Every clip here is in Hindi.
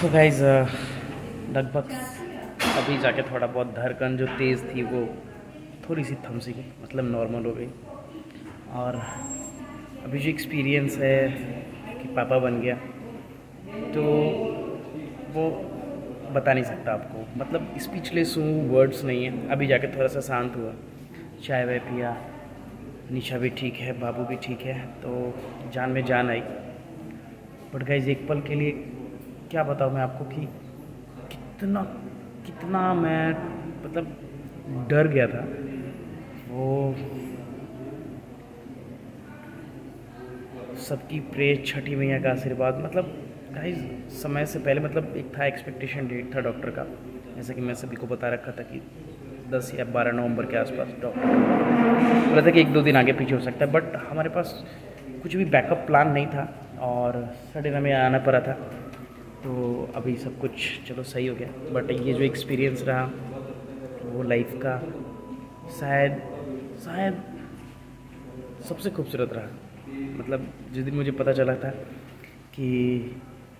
तो गाइज़ लगभग अभी जाके थोड़ा बहुत धड़कन जो तेज़ थी वो थोड़ी सी थम सी मतलब नॉर्मल हो गई। और अभी जो एक्सपीरियंस है कि पापा बन गया तो वो बता नहीं सकता आपको। मतलब स्पीचलेस हूँ वर्ड्स नहीं है। अभी जाके थोड़ा सा शांत हुआ। चाय वाय पिया, निशा भी ठीक है, बाबू भी ठीक है तो जान में जान आई। बट गाइज़ एक पल के लिए क्या बताऊँ मैं आपको कि कितना कितना मैं मतलब डर गया था। वो सबकी प्रेज छठी मैया का आशीर्वाद मतलब गाइज़ समय से पहले मतलब एक था एक्सपेक्टेशन डेट था डॉक्टर का। जैसे कि मैं सभी को बता रखा था कि 10 या 12 नवंबर के आसपास डॉक्टर बोला था कि एक दो दिन आगे पीछे हो सकता है बट हमारे पास कुछ भी बैकअप प्लान नहीं था और सडन हमें आना पड़ा था। तो अभी सब कुछ चलो सही हो गया। बट ये जो एक्सपीरियंस रहा, वो लाइफ का, शायद शायद सबसे खूबसूरत रहा। मतलब जिस दिन मुझे पता चला था कि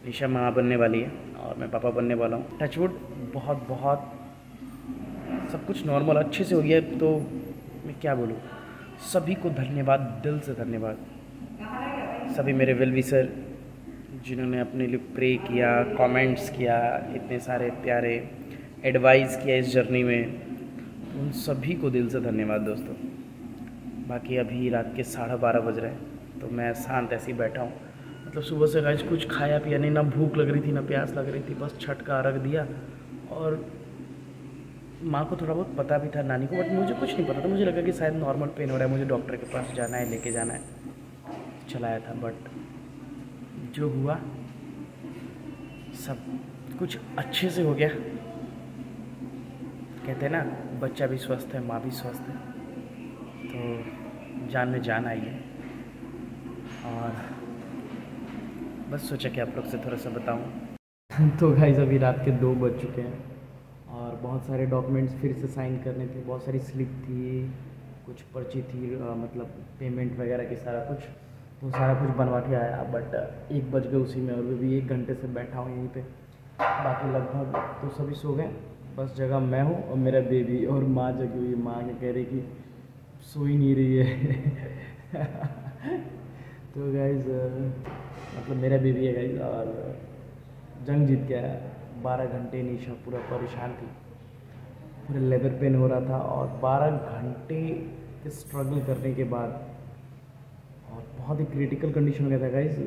निशा माँ बनने वाली है और मैं पापा बनने वाला हूँ। टचवुड बहुत बहुत सब कुछ नॉर्मल अच्छे से हो गया। तो मैं क्या बोलूँ? सभी को धन्यवाद, दिल से धन्यवाद। सभी मेरे वेल विसर जिन्होंने अपने लिए प्रे किया कमेंट्स किया, इतने सारे प्यारे एडवाइस किया इस जर्नी में, उन सभी को दिल से धन्यवाद दोस्तों। बाकी अभी रात के साढ़े बारह बज रहे हैं तो मैं शांत ऐसे ही बैठा हूँ। मतलब सुबह से गाइज़ कुछ खाया पिया नहीं, ना भूख लग रही थी, ना प्यास लग रही थी, बस छठ का अर्घ दिया। और माँ को थोड़ा बहुत पता भी था, नानी को बट मुझे कुछ नहीं पता था। मुझे लगा कि शायद नॉर्मल पेन हो रहा है, मुझे डॉक्टर के पास जाना है, लेके जाना है। चलाया था बट जो हुआ सब कुछ अच्छे से हो गया। कहते हैं ना बच्चा भी स्वस्थ है माँ भी स्वस्थ है। तो जान में जान आई है। और बस सोचा कि आप लोग से थोड़ा सा बताऊँ। तो भाई अभी रात के दो बज चुके हैं। और बहुत सारे डॉक्यूमेंट्स फिर से साइन करने थे। बहुत सारी स्लिप थी कुछ पर्ची थी आ, मतलब पेमेंट वगैरह की सारा कुछ। तो सारा कुछ बनवा के आया बट एक बज गए उसी में और भी एक घंटे से बैठा हूँ यहीं पे। बाकी लगभग तो सभी सो गए। बस जगह मैं हूँ और मेरा बेबी और माँ जगी हुई माँ के कह रही कि सो ही नहीं रही है। तो गाइज़ मतलब मेरा बेबी है गाइज़ और जंग जीत गया बारह घंटे निशा पूरा परेशान थी। पूरे लेबर पेन हो रहा था और बारह घंटे के स्ट्रगल करने के बाद और बहुत ही क्रिटिकल कंडीशन हो गया था गाइज़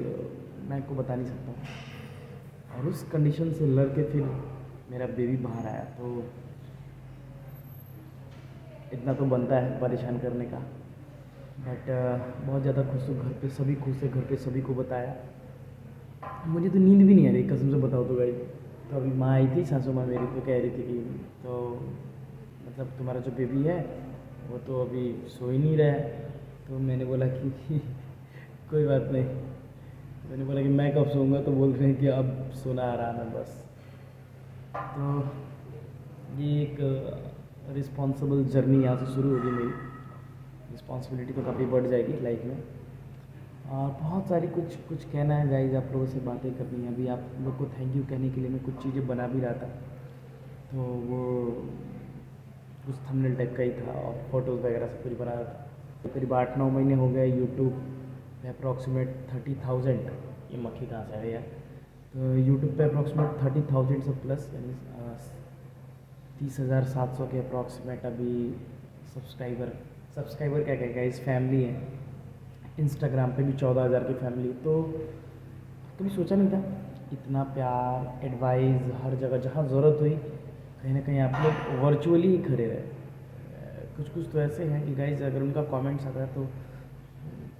मैं आपको बता नहीं सकता। और उस कंडीशन से लड़ के फिर मेरा बेबी बाहर आया तो इतना तो बनता है परेशान करने का। बट बहुत ज़्यादा खुश हूँ, घर पे सभी खुश है, घर पे सभी को बताया। मुझे तो नींद भी नहीं आ रही, कसम से बताओ तो भाई तो अभी माँ आई थी, सासू माँ मेरी तो कह रही थी कि तो मतलब तुम्हारा जो बेबी है, वो तो अभी सो ही नहीं रहा है। तो मैंने बोला कि कोई बात नहीं। मैंने बोला कि मैं कब सोऊँगा? तो बोल रहे हैं कि अब सोना आराम है बस। तो ये एक रिस्पॉन्सिबल जर्नी यहाँ से शुरू होगी मेरी। रिस्पॉन्सिबिलिटी तो काफ़ी बढ़ जाएगी लाइफ में। और बहुत सारी कुछ कुछ कहना है गाइज़ आप लोगों से बातें करनी है। अभी आप लोग को थैंक यू कहने के लिए मैं कुछ चीज़ें बना भी रहा था। तो वो कुछ थंबनेल टाइप का ही था और फ़ोटोज़ वगैरह सब कुछ बना रहा था। करीब आठ नौ महीने हो गए यूट्यूब पे अप्रॉक्सीमेट थर्टी थाउज़ेंड ये मक्खी कहाँ से है? यार तो यूट्यूब पे अप्रॉक्सीमेट थर्टी थाउज़ेंड से प्लस यानी तीस हज़ार सात सौ के अप्रॉक्सीमेट अभी सब्सक्राइबर सब्सक्राइबर क्या कहेगा? इस फैमिली है। इंस्टाग्राम पे भी चौदह हज़ार की फैमिली तो कभी सोचा नहीं था? इतना प्यार एडवाइस हर जगह जहाँ ज़रूरत हुई कहीं ना कहीं आप लोग वर्चुअली ही खड़े रहे। कुछ कुछ तो ऐसे हैं। कि गाइज़ अगर उनका कमेंट्स आता है तो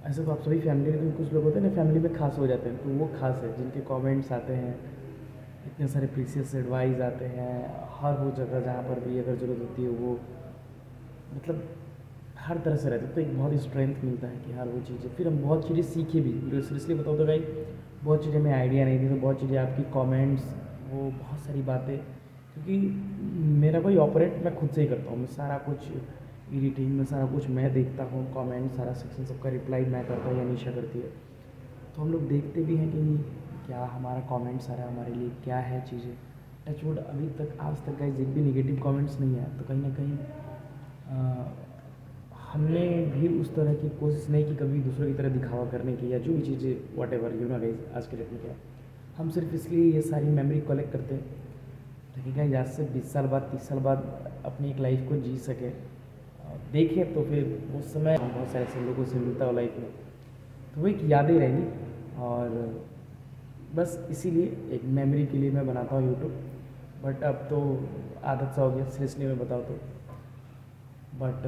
ऐसे तो आप सभी फैमिली में कुछ लोग होते हैं ना फैमिली में खास हो जाते हैं। तो वो खास है, जिनके कमेंट्स आते हैं, इतने सारे प्रीसियस एडवाइस आते हैं, हर वो जगह जहाँ पर भी अगर ज़रूरत होती है, वो मतलब हर तरह से रहते तो एक बहुत ही स्ट्रेंथ मिलता है कि हर वो चीज़ें। फिर हम बहुत चीज़ें सीखे भी। सीरियसली बताओ तो भाई, बहुत चीज़ें में आइडिया नहीं थी तो बहुत चीज़ें आपकी कमेंट्स वो बहुत सारी बातें। क्योंकि मेरा कोई ऑपरेट मैं खुद से ही करता हूँ। मैं सारा कुछ एडिटिंग में सारा कुछ मैं देखता हूँ कमेंट सारा सेक्शन सबका रिप्लाई मैं करता हूँ या निशा करती है। तो हम लोग देखते भी हैं कि क्या हमारा कमेंट्स सारा हमारे लिए क्या है चीज़ें। टचवुड अभी तक, आज तक का एक भी निगेटिव कमेंट्स नहीं आया तो कहीं ना कहीं हमने भी उस तरह की कोशिश नहीं की कभी दूसरों की तरह दिखावा करने की या जो भी चीज़ें वट एवर यू नो आज के डेट में क्या हम सिर्फ़ इसलिए ये सारी मेमोरी कलेक्ट करते हैं, ताकि गाइज़ आज से बीस साल बाद, तीस साल बाद अपनी एक लाइफ को जी सके। देखें तो फिर उस समय बहुत सारे ऐसे लोगों से मिलता हो लाइफ में। तो वो एक यादें रहेंगी और बस इसीलिए एक मेमोरी के लिए मैं बनाता हूँ यूट्यूब बट अब तो आदत सा हो गया सीरियसली मैं बताऊँ तो। बट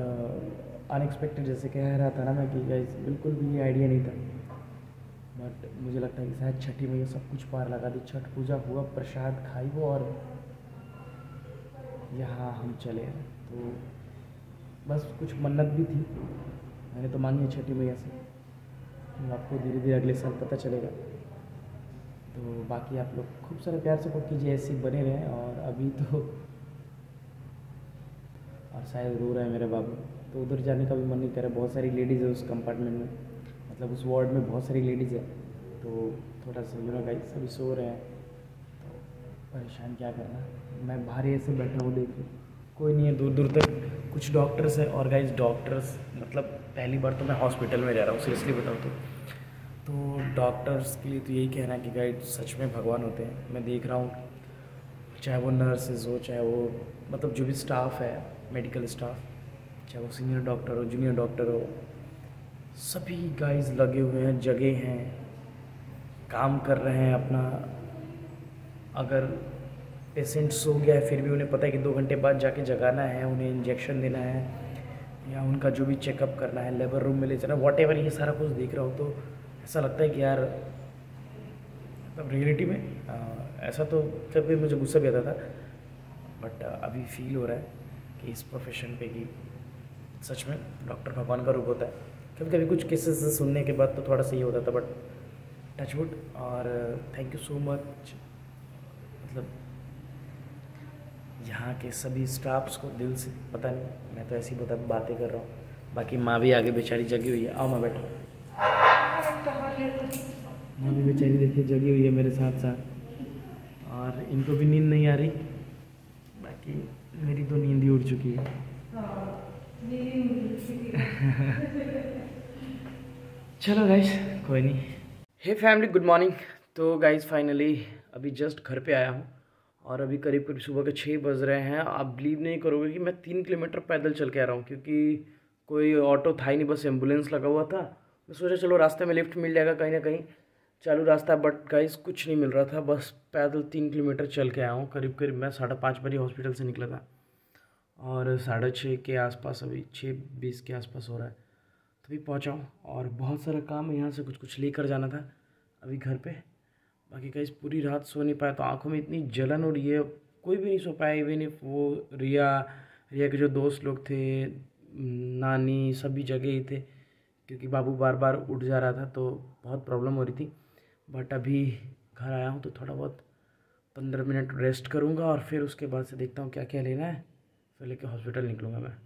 अनएक्सपेक्टेड जैसे कह रहा था ना मैं कि गाइस बिल्कुल भी ये आइडिया नहीं था। बट मुझे लगता है कि शायद छठी मैया सब कुछ पार लगा दी। छठ पूजा हुआ, प्रसाद खाई वो और यहाँ हम चले तो बस कुछ मन्नत भी थी। मैंने तो मांगी है छठी मैया से। आपको धीरे धीरे अगले साल पता चलेगा। तो बाकी आप लोग खूब सारा प्यार सपोर्ट कीजिए, ऐसे बने रहें और अभी तो और शायद रो रहा है मेरा बाबू। तो उधर जाने का भी मन नहीं कर रहा बहुत सारी लेडीज़ है उस कंपार्टमेंट में। मतलब उस वार्ड में बहुत सारी लेडीज़ है। तो थोड़ा सा यू नो गाइस सभी सो रहे हैं। तो परेशान क्या करना? मैं बाहर ऐसे बैठा हूँ, देखिए। कोई नहीं है दूर दूर तक कुछ डॉक्टर्स हैं और गाइज़ डॉक्टर्स मतलब पहली बार तो मैं हॉस्पिटल में जा रहा हूँ सीरियसली बताऊँ तो। तो डॉक्टर्स के लिए तो यही कहना है कि गाइड सच में भगवान होते हैं। मैं देख रहा हूँ, चाहे वो नर्सेज हो, चाहे वो मतलब जो भी स्टाफ है मेडिकल स्टाफ चाहे वो सीनियर डॉक्टर हो जूनियर डॉक्टर हो, सभी गाइज़ लगे हुए हैं जगह हैं, काम कर रहे हैं अपना। अगर पेशेंट सो गया है फिर भी उन्हें पता है कि दो घंटे बाद जाके जगाना है उन्हें इंजेक्शन देना है या उनका जो भी चेकअप करना है लेबर रूम में ले जाना वॉट ये सारा कुछ देख रहा हूँ तो ऐसा लगता है कि यार मतलब रियलिटी में आ, ऐसा तो कभी मुझे गुस्सा भी आता था बट अभी फील हो रहा है कि इस प्रोफेशन पे कि सच में डॉक्टर भगवान का रूप होता है। कभी कभी कुछ केसेस सुनने के बाद तो थोड़ा सा ये होता था बट टचवुड और थैंक यू सो मच मतलब यहाँ के सभी स्टाफ्स को दिल से, पता नहीं, मैं तो ऐसी बता बातें कर रहा हूँ। बाकी माँ भी आगे बेचारी जगी हुई है। आओ मैं बैठो। माँ भी बेचारी देखिए जगी हुई है मेरे साथ साथ। और इनको भी नींद नहीं आ रही। बाकी मेरी तो नींद ही उड़ चुकी है। चलो गाइस कोई नहीं। हे फैमिली गुड मॉर्निंग तो गाइस फाइनली अभी जस्ट घर पे आया हूँ। और अभी करीब करीब सुबह के छः बज रहे हैं। आप बिलीव नहीं करोगे कि मैं तीन किलोमीटर पैदल चल के आ रहा हूँ, क्योंकि कोई ऑटो था ही नहीं, बस एंबुलेंस लगा हुआ था। मैं सोचा चलो रास्ते में लिफ्ट मिल जाएगा कहीं ना कहीं। चालू रास्ता बट गाइस कुछ नहीं मिल रहा था। बस पैदल तीन किलोमीटर चल के आया हूँ। करीब करीब मैं साढ़े पाँच बजे हॉस्पिटल से निकला था। और साढ़े छः के आसपास, अभी छः बीस के आसपास हो रहा है। तभी पहुँचा हूँ और बहुत सारा काम है। यहाँ से कुछ कुछ लेकर जाना था अभी घर पे। बाकी कहीं पूरी रात सो नहीं पाया तो आँखों में इतनी जलन रही है, कोई भी नहीं सो पाया इवन इफ़ वो रिया रिया के जो दोस्त लोग थे, नानी, सभी जगह ही थे, क्योंकि बाबू बार बार उठ जा रहा था तो बहुत प्रॉब्लम हो रही थी। बट अभी घर आया हूँ तो थोड़ा बहुत पंद्रह मिनट रेस्ट करूँगा और फिर उसके बाद से देखता हूँ क्या क्या लेना है, फिर लेके हॉस्पिटल निकलूँगा मैं।